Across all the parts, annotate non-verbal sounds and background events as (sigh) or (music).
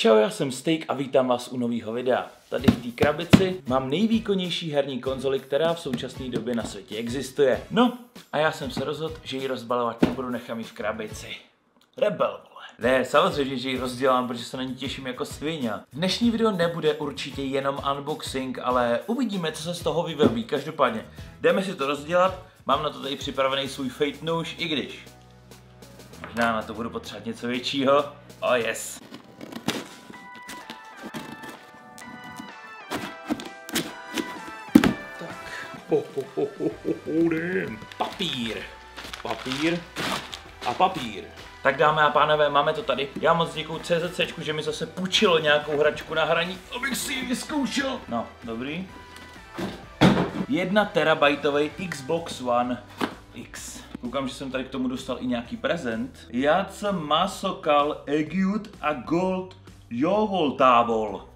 Čau, já jsem Steak a vítám vás u nového videa. Tady v té krabici mám nejvýkonnější herní konzoli, která v současné době na světě existuje. No, a já jsem se rozhodl, že ji rozbalovat nebudu, nechám ji v krabici. Rebel, vole. Ne, samozřejmě, že ji rozdělám, protože se na ní těším jako svině. Dnešní video nebude určitě jenom unboxing, ale uvidíme, co se z toho vyvelbí. Každopádně, jdeme si to rozdělat. Mám na to tady připravený svůj fate nůž, i když možná na to budu potřebovat něco většího. Oh yes. Ho, ho, ho, ho, ho, ho. Papír. Papír a papír. Tak dámy a pánové, máme to tady. Já moc děkuju CZC, že mi zase půjčilo nějakou hračku na hraní, abych si ji vyzkoušel. No, dobrý. Jedna terabajtový Xbox One X. Koukám, že jsem tady k tomu dostal i nějaký prezent. Jace Masokal Egiut a Gold Jovoltávol.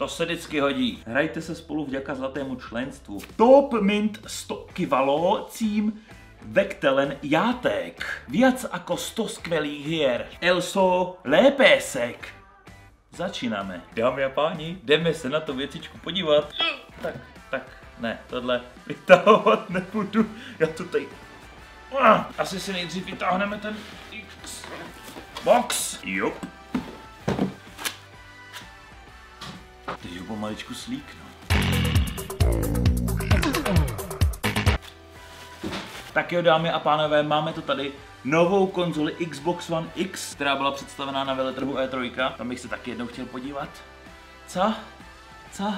To se vždycky hodí. Hrajte se spolu vďaka zlatému členstvu. Top Mint 100 kivalocím Vektelen játek. Viac ako 100 skvělých hier. Elso Lépések. Začínáme. Dámy a páni, jdeme se na to věcičku podívat. Tak, tak, ne, tohle vytahovat nebudu. Já to tady... Asi si nejdřív vytáhneme ten X box. Jup. Pomaličku slíknu. Tak jo, dámy a pánové, máme to tady novou konzoli Xbox One X, která byla představená na veletrhu E3. Tam bych se taky jednou chtěl podívat. Co? Co?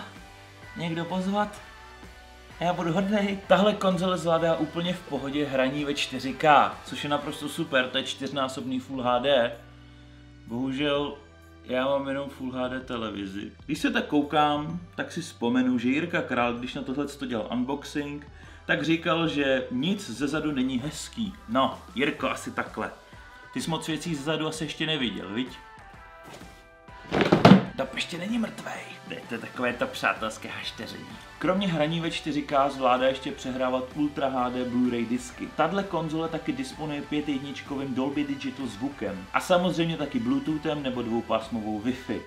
Někdo pozvat? Já budu hodnej. Tahle konzole zvládá úplně v pohodě hraní ve 4K, což je naprosto super, to je čtyřnásobný Full HD. Bohužel já mám jenom Full HD televizi. Když se tak koukám, tak si vzpomenu, že Jirka Král, když na tohle to dělal unboxing, tak říkal, že nic zezadu není hezký. No, Jirko, asi takhle. Ty jsi moc věcí zezadu asi ještě neviděl, viď? Dap ještě není mrtvej. To je takové to přátelské hašteření. Kromě hraní ve 4K zvládá ještě přehrávat Ultra HD Blu-ray disky. Tadle konzole taky disponuje 5 jedničkovým Dolby Digital zvukem. A samozřejmě taky Bluetoothem nebo dvoupásmovou Wi-Fi.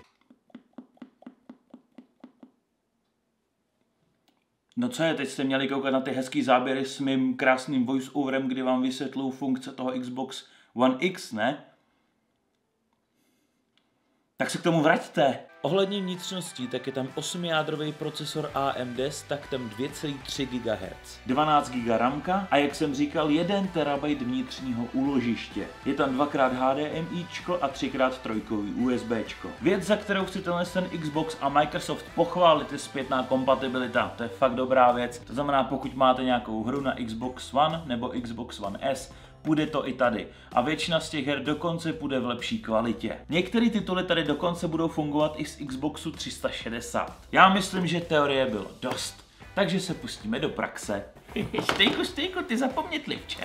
No co je, teď jste měli koukat na ty hezký záběry s mým krásným voice-overem, kdy vám vysvětluju funkce toho Xbox One X, ne? Tak se k tomu vraťte. Ohledně vnitřností, tak je tam 8-jádrový procesor AMD s taktem 2,3 GHz, 12 GB ramka a jak jsem říkal, 1 TB vnitřního úložiště. Je tam 2x HDMI a 3x trojkový USB. Věc, za kterou chci tenhle ten Xbox a Microsoft pochválit, je zpětná kompatibilita. To je fakt dobrá věc. To znamená, pokud máte nějakou hru na Xbox One nebo Xbox One S, půjde to i tady. A většina z těch her dokonce půjde v lepší kvalitě. Některé tituly tady dokonce budou fungovat i z Xboxu 360. Já myslím, že teorie bylo dost. Takže se pustíme do praxe. (laughs) Štejku, štejku, ty zapomnětlivče.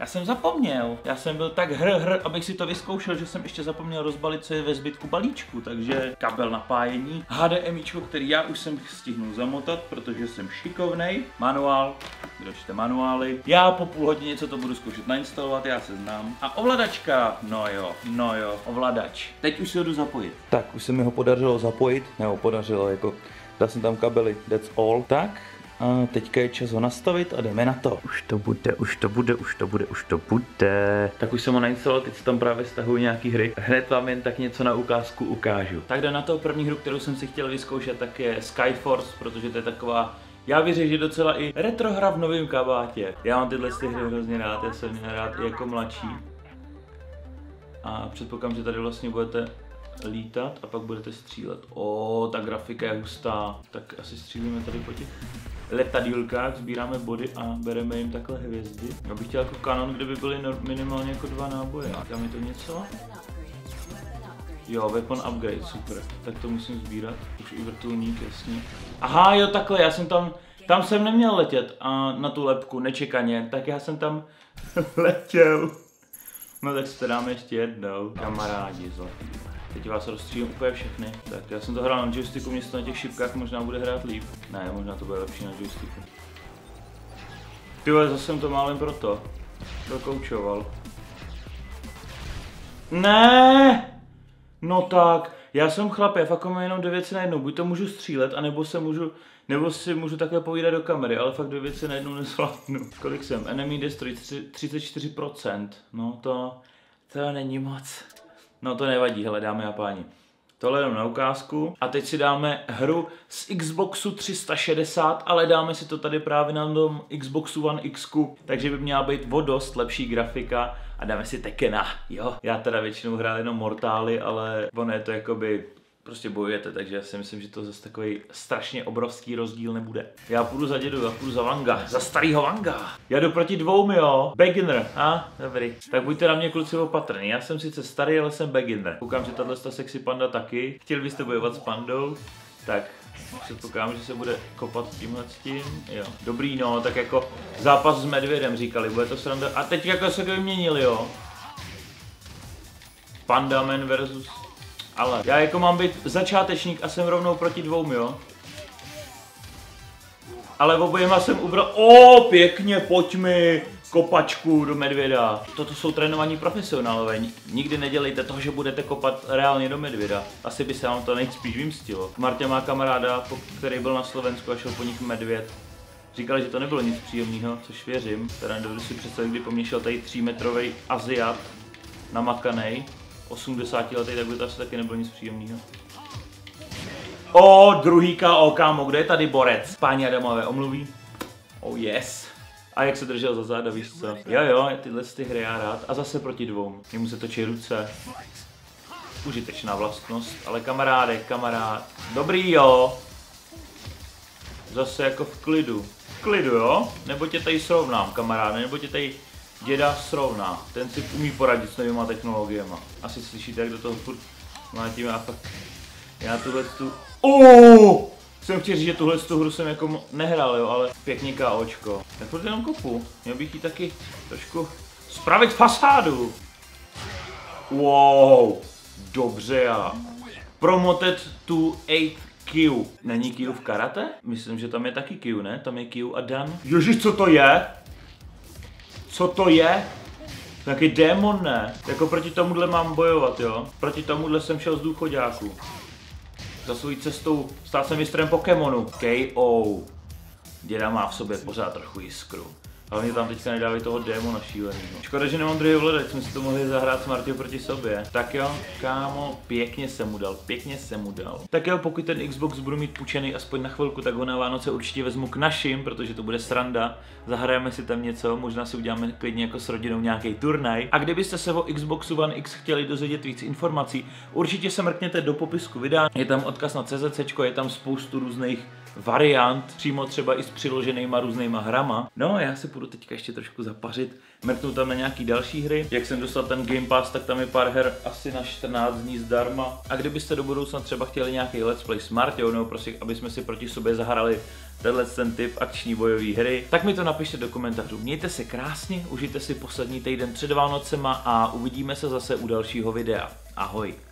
Já jsem zapomněl. Já jsem byl tak hr, hr, abych si to vyzkoušel, že jsem ještě zapomněl rozbalit, co je ve zbytku balíčku. Takže kabel napájení, HDMI, který já už jsem stihnul zamotat, protože jsem šikovnej. Manuál, kdo čte manuály. Já po půl hodině co to budu zkoušet nainstalovat, já se znám. A ovladačka, no jo, no jo, ovladač. Teď už si ho jdu zapojit. Tak, už se mi ho podařilo zapojit, nebo podařilo, jako dal jsem tam kabely, that's all. Tak, a teďka je čas ho nastavit a jdeme na to. Už to bude, už to bude, už to bude, už to bude. Tak už jsem ho nainstaloval, teď si tam právě stahuji nějaký hry. Hned vám jen tak něco na ukázku ukážu. Tak jde na to první hru, kterou jsem si chtěl vyzkoušet, tak je Skyforce, protože to je taková já věřím, že docela i retro hra v novém kabátě. Já mám tyhle hry hrozně rád, já jsem rád i jako mladší. A předpokládám, že tady vlastně budete lítat a pak budete střílet. O, ta grafika je hustá. Tak asi střílíme tady po těch letadílkách, sbíráme body a bereme jim takhle hvězdy. Já bych chtěl jako kanon, kde by byly minimálně jako dva náboje. Tam je to něco? Jo, weapon upgrade, super. Tak to musím sbírat. Už i vrtulník, jasně. Aha, jo, takhle, já jsem tam, tam jsem neměl letět a na tu lepku, nečekaně. Tak já jsem tam (laughs) letěl. No tak to dáme ještě jednou. Kamarádi zlatý. Teď vás rozstřílím úplně všechny. Tak já jsem to hrál na joysticku, mě to na těch šipkách možná bude hrát líp. Ne, možná to bude lepší na joysticku. Ty zase jsem to málem proto. Dokoučoval. Ne! No tak, Já jsem chlap, já fakt mám jenom dvě věci najednou. Buď to můžu střílet, anebo se můžu, nebo si můžu takhle povídat do kamery, ale fakt dvě věci najednou nezvládnu. (laughs) Kolik jsem? Enemy Destroy 34%. No to, to není moc. No to nevadí, hele dámy a páni. Tohle jenom na ukázku. A teď si dáme hru z Xboxu 360, ale dáme si to tady právě na tom Xboxu One X, takže by měla být o dost lepší grafika a dáme si Tekena, jo. Já teda většinou hrál jenom Mortály, ale ono je to jakoby prostě bojujete, takže já si myslím, že to zase takový strašně obrovský rozdíl nebude. Já půjdu za dědu, já půjdu za Vanga, za starýho Vanga. Já jdu proti dvou, jo. Beginner, a? Dobrý. Tak buďte na mě kluci opatrný. Já jsem sice starý, ale jsem beginner. Koukám, že tahle sexy panda taky. Chtěli byste bojovat s pandou? Tak předpokládám, že se bude kopat tímhle s tím. Jo. Dobrý, no, tak jako zápas s medvědem říkali, bude to sranda. A teď jako se to vyměnili, jo. Pandaman versus ale já jako mám být začátečník a jsem rovnou proti dvou, jo. Ale v obojema jsem ubral, o pěkně, pojď mi, kopačku do medvěda. Toto jsou trénovaní profesionálové. Nikdy nedělejte toho, že budete kopat reálně do medvěda. Asi by se vám to nejspíš vymstilo. Martě má kamaráda, který byl na Slovensku a šel po nich medvěd. Říkali, že to nebylo nic příjemného, což věřím. Teda nedovedu si představit, kdy po mně šel tady 3 metrový Aziat namakanej 80 letý, tak by to asi taky nebylo nic příjemného. O, druhý KO, kámo, kde je tady borec? Páni Adamové omluví. Oh yes. A jak se držel za záda, víš co? Jo jo, tyhle ty hry já rád. A zase proti dvou. Jemu se točí ruce. Užitečná vlastnost, ale kamaráde, kamarád. Dobrý jo. Zase jako v klidu. V klidu jo? Nebo tě tady srovnám, kamaráde, nebo tě tady děda srovná. Ten si umí poradit s novýma technologiemi. Asi slyšíte, jak do toho furt mlátíme a fakt já tuhle tu... Oh! Jsem chtěl říct, že tuhle tu hru jsem jako nehrál, jo, ale pěkně KOčko. Tak furt jenom kopu. Měl bych jí taky trošku spravit fasádu. Wow, dobře já. Promoted to 8 Q. Není Q v karate? Myslím, že tam je taky Q, ne? Tam je Q a Dan. Ježiš, co to je? Co to je? Nějaký démon, ne? Jako proti tomuhle mám bojovat, jo? Proti tomuhle jsem šel z důchodáku. Za svojí cestou stál jsem mistrem Pokémonu. KO. Děda má v sobě pořád trochu jiskru. Hlavně tam teďka nedávají toho démona šílenýho. Škoda, že nemám druhý ovladač, jsme si to mohli zahrát s Marty proti sobě. Tak jo, kámo, pěkně se mu dal, pěkně se mu dal. Tak jo, pokud ten Xbox budu mít půjčený aspoň na chvilku, tak ho na Vánoce určitě vezmu k našim, protože to bude sranda. Zahrajeme si tam něco, možná si uděláme klidně jako s rodinou nějaký turnaj. A kdybyste se o Xboxu One X chtěli dozvědět víc informací, určitě se mrkněte do popisku videa. Je tam odkaz na CZC, je tam spoustu různých variant, přímo třeba i s přiloženýma různýma hrama. No, já si půjdu teďka ještě trošku zapařit, mrknu tam na nějaký další hry. Jak jsem dostal ten Game Pass, tak tam je pár her asi na 14 dní zdarma. A kdybyste do budoucna třeba chtěli nějaký Let's Play Smart, jo, nebo prostě, aby jsme si proti sobě zahrali tenhle ten typ akční bojové hry, tak mi to napište do komentářů. Mějte se krásně, užijte si poslední týden před Vánocema a uvidíme se zase u dalšího videa. Ahoj!